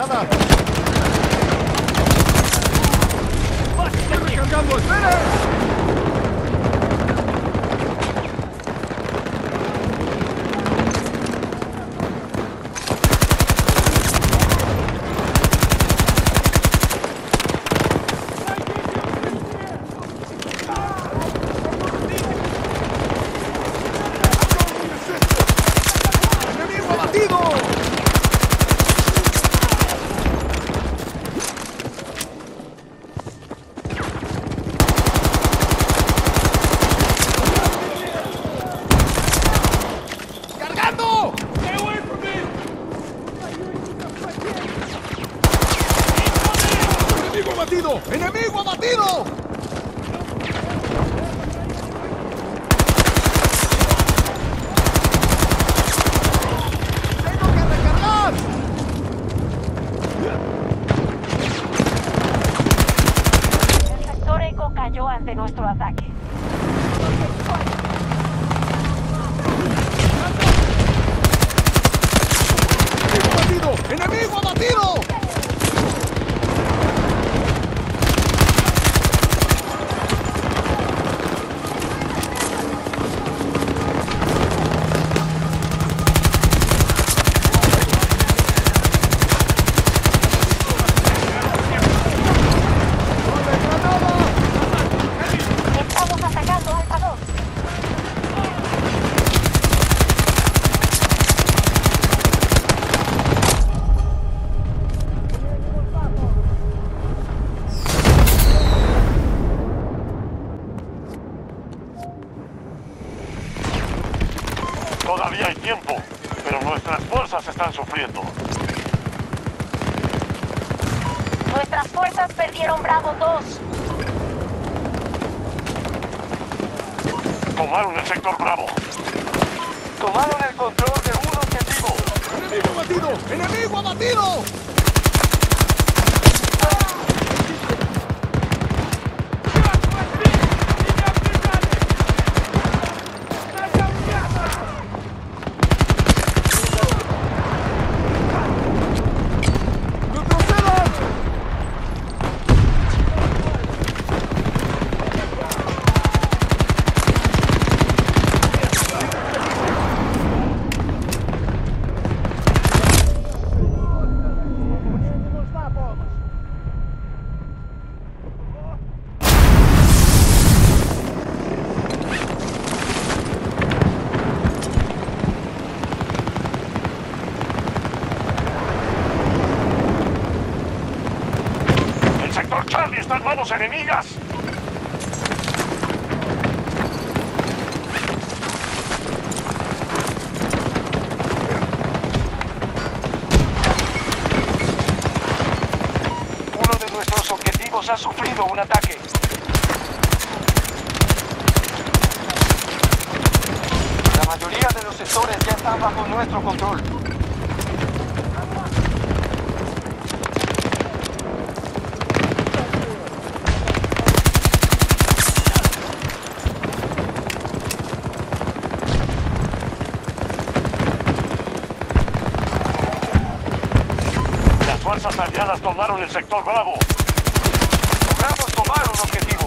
ただ Ante nuestro ataque. ¡Enemigo Todavía hay tiempo, pero nuestras fuerzas están sufriendo. Nuestras fuerzas perdieron Bravo 2. Tomaron el sector Bravo. Tomaron el control de un objetivo. ¡Enemigo abatido! ¡Enemigo abatido! El sector Charlie está en manos enemigas. Uno de nuestros objetivos ha sufrido un ataque. La mayoría de los sectores ya están bajo nuestro control. Fuerzas aliadas tomaron el sector Bravo. Logramos tomar un objetivo.